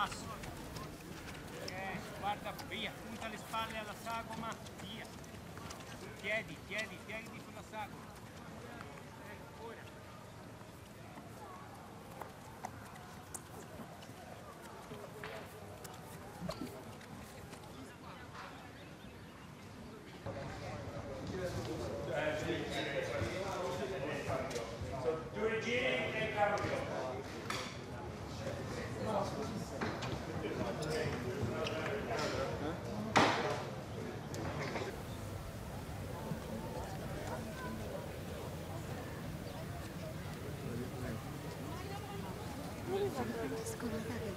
passo. Eh, guarda, via, punta le spalle alla sagoma, via. Piedi, piedi, piedi sulla sagoma. ですこの間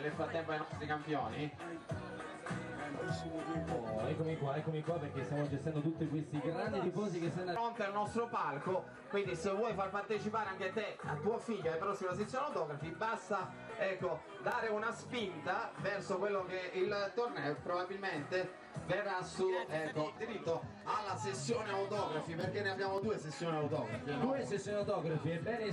Nel frattempo ai nostri campioni. Oh, eccomi qua, eccomi qua perché stiamo gestendo tutti questi grandi tifosi che stanno Pronto al nostro palco, quindi se vuoi far partecipare anche te a tuo figlio alle prossime sezioni autografi, basta ecco, dare una spinta verso quello che il torneo probabilmente verrà su ecco, diritto alla sessione autografi, perché ne abbiamo due sessioni autografi. no? due sessioni autografi, ebbene